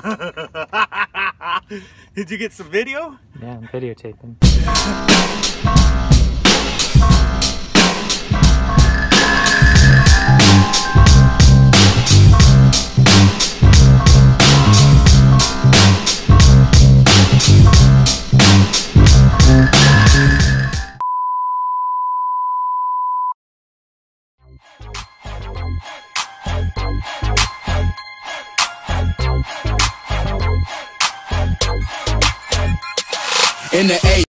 Did you get some video? Yeah, I'm videotaping. in the A.